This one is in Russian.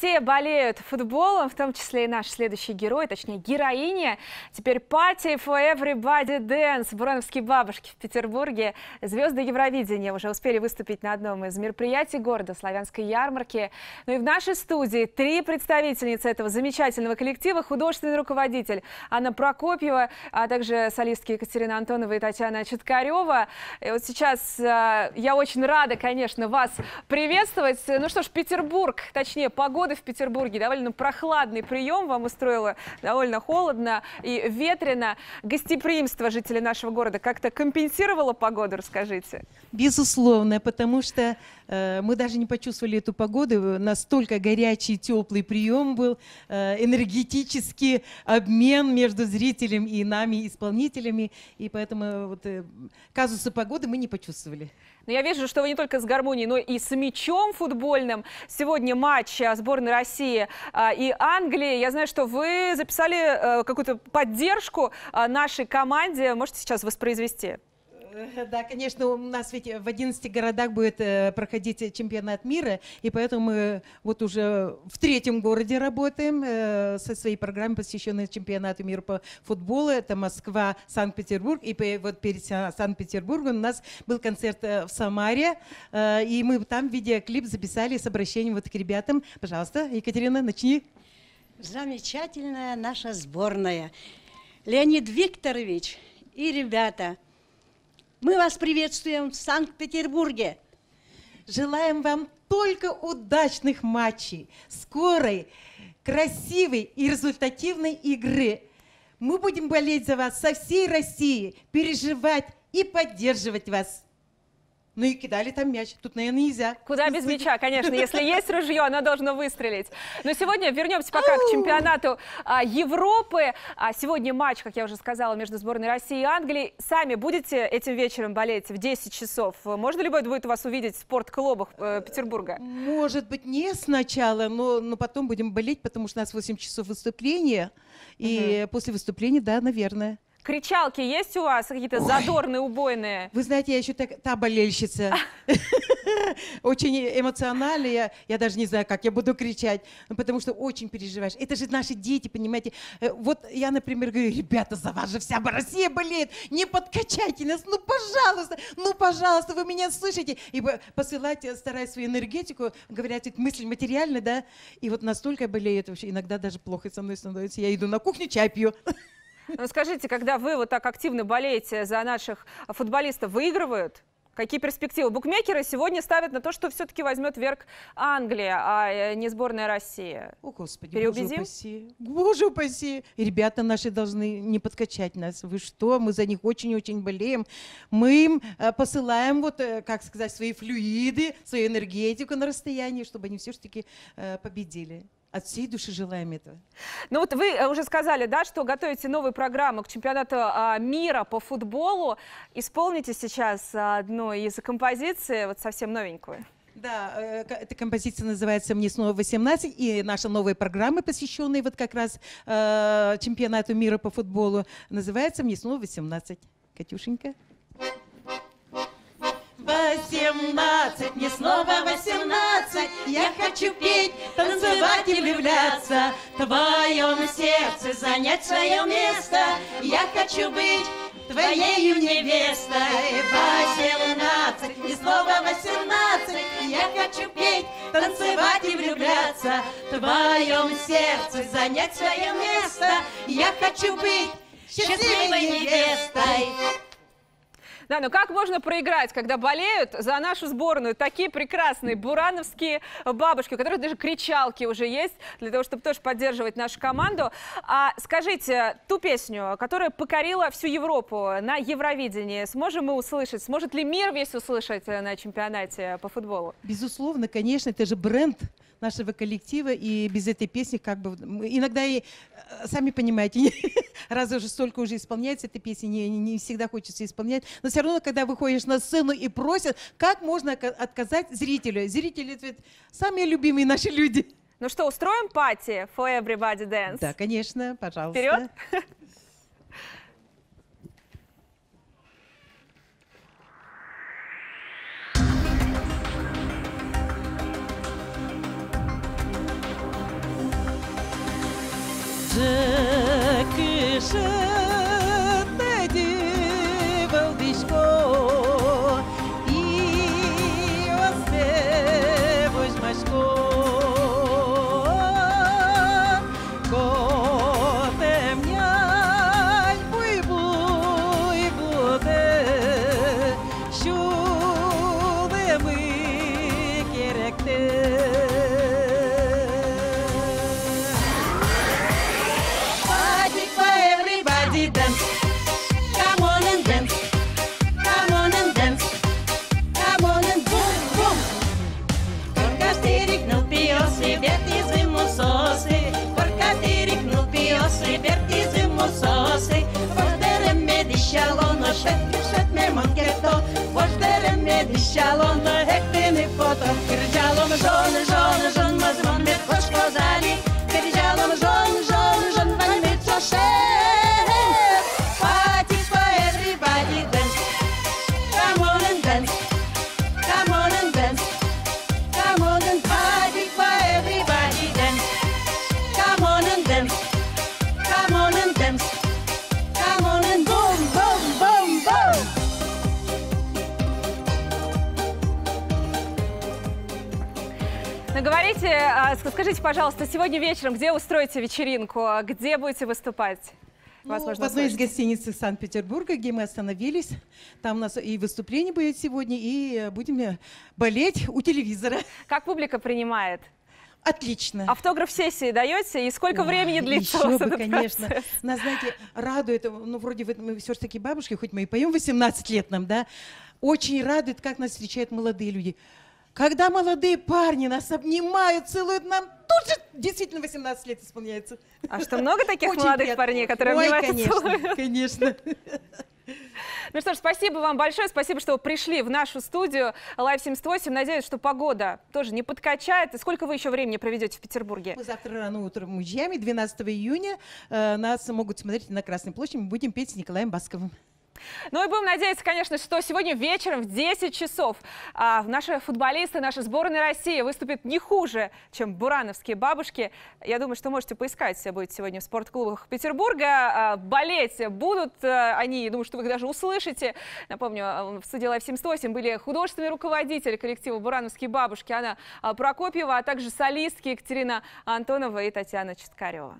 Все болеют футболом, в том числе и наш следующий герой, точнее героиня. Теперь party for everybody dance. Бурановские бабушки в Петербурге. Звезды Евровидения уже успели выступить на одном из мероприятий города, славянской ярмарки. Ну и в нашей студии три представительницы этого замечательного коллектива. Художественный руководитель Анна Прокопьева, а также солистки Екатерина Антонова и Татьяна Читкарева. И вот сейчас э, я очень рада, конечно, вас приветствовать. Ну что ж, Петербург, точнее, по погода в Петербурге, довольно прохладный прием вам устроила, довольно холодно и ветрено. Гостеприимство жителей нашего города как-то компенсировало погоду, расскажите? Безусловно, потому что э, мы даже не почувствовали эту погоду, настолько горячий, теплый прием был, э, энергетический обмен между зрителем и нами, исполнителями, и поэтому вот, э, казусы погоды мы не почувствовали. Но я вижу, что вы не только с гармонией, но и с мячом футбольным. Сегодня матч а, сборной России а, и Англии. Я знаю, что вы записали э, какую-то поддержку а, нашей команде. Можете сейчас воспроизвести? Э, да, конечно, у нас ведь в 11 городах будет э, проходить чемпионат мира, и поэтому мы вот уже в третьем городе работаем э, со своей программой, посвященной чемпионату мира по футболу. Это Москва, Санкт-Петербург. И вот перед Санкт-Петербургом у нас был концерт в Самаре, и мы там видеоклип записали с обращением вот к ребятам. Пожалуйста, Екатерина, начни. Замечательная наша сборная. Леонид Викторович и ребята – мы вас приветствуем в Санкт-Петербурге. Желаем вам только удачных матчей, скорой, красивой и результативной игры. Мы будем болеть за вас со всей России, переживать и поддерживать вас. Ну и кидали там мяч. Тут, наверное, нельзя. Куда без мяча, конечно. Если есть ружье, оно должно выстрелить. Но сегодня вернемся пока к чемпионату а, Европы. А сегодня матч, как я уже сказала, между сборной России и Англии. Сами будете этим вечером болеть в 10 часов? Можно ли будет вас увидеть в спортклубах э, Петербурга? Может быть, не сначала, но, но потом будем болеть, потому что у нас 8 часов выступления. И угу. после выступления, да, наверное. Кричалки есть у вас какие-то задорные, убойные? Вы знаете, я еще так, та болельщица. Очень эмоциональная. Я даже не знаю, как я буду кричать, ну, потому что очень переживаешь. Это же наши дети, понимаете. Э, вот я, например, говорю, ребята, за вас же вся Россия болеет. Не подкачайте нас, ну, пожалуйста, ну, пожалуйста, вы меня слышите. И посылать, э, стараюсь свою энергетику, говорят, мысль материальная, да. И вот настолько болеет вообще, иногда даже плохо со мной становится. Я иду на кухню, чай пью. Ну, скажите, когда вы вот так активно болеете за наших футболистов, выигрывают? Какие перспективы? Букмекеры сегодня ставят на то, что все-таки возьмет верх Англия, а э, не сборная Россия. О, Господи, Переубедим? боже упаси. Боже упаси. И ребята наши должны не подкачать нас. Вы что? Мы за них очень-очень болеем. Мы им э, посылаем, вот, э, как сказать, свои флюиды, свою энергетику на расстоянии, чтобы они все-таки победили. От всей души желаем этого. Ну вот вы э, уже сказали, да, что готовите новую программу к чемпионату а, мира по футболу. Исполните сейчас одну из композиций, вот совсем новенькую. Да, э, эта композиция называется «Мне снова 18», и наша новая программа, посвященная вот как раз э, чемпионату мира по футболу, называется «Мне снова 18». Катюшенька. Восемнадцать, мне снова восемнадцать, Я хочу петь, танцевать и влюбляться, В твоем сердце занять свое место, Я хочу быть твоею невестой. Восемнадцать, мне снова восемнадцать, Я хочу петь, танцевать и влюбляться, В твоем сердце занять свое место, Я хочу быть счастливой невестой. Да, но как можно проиграть, когда болеют за нашу сборную такие прекрасные бурановские бабушки, у которых даже кричалки уже есть, для того, чтобы тоже поддерживать нашу команду. А скажите, ту песню, которая покорила всю Европу на Евровидении, сможем мы услышать? Сможет ли мир весь услышать на чемпионате по футболу? Безусловно, конечно, это же бренд нашего коллектива, и без этой песни как бы... Иногда и, э, сами понимаете, раз уже столько уже исполняется эта песня, не, не всегда хочется исполнять, но все равно, когда выходишь на сцену и просят, как можно отказать зрителю? Зрители — это самые любимые наши люди. Ну что, устроим пати for everybody dance? Да, конечно, пожалуйста. Вперед! шет me monketo. Vождерeme di shalom, hektini foto. Кирджалом Говорите, а, ск- скажите, пожалуйста, сегодня вечером где устроите вечеринку? Где будете выступать? Ну, можно в одной из услышать. гостиниц Санкт-Петербурга, где мы остановились. Там у нас и выступление будет сегодня, и э, будем э, болеть у телевизора. Как публика принимает? Отлично. Автограф-сессии даете? И сколько Ой, времени длится у еще вас бы, этот конечно. процесс? Нас, знаете, радует, ну, вроде мы все же таки бабушки, хоть мы и поем 18 лет нам, да, очень радует, как нас встречают молодые люди. Когда молодые парни нас обнимают, целуют, нам тут же действительно 18 лет исполняется. А что, много таких Очень молодых приятно. парней, которые Ой, обнимают конечно, конечно. Ну что ж, спасибо вам большое, спасибо, что вы пришли в нашу студию Live 78. Надеюсь, что погода тоже не подкачает. И сколько вы еще времени проведете в Петербурге? Мы завтра рано утром уезжаем, и 12 июня э, нас могут смотреть на Красной площади. Мы будем петь с Николаем Басковым. Ну и будем надеяться, конечно, что сегодня вечером в 10 часов а, наши футболисты, наша сборная России выступит не хуже, чем бурановские бабушки. Я думаю, что можете поискать, все будет сегодня в спортклубах Петербурга. А, болеть будут а, они, думаю, что вы их даже услышите. Напомню, а, в студии Live 78 были художественный руководитель коллектива «Бурановские бабушки» Анна а, Прокопьева, а также солистки Екатерина Антонова и Татьяна Читкарева.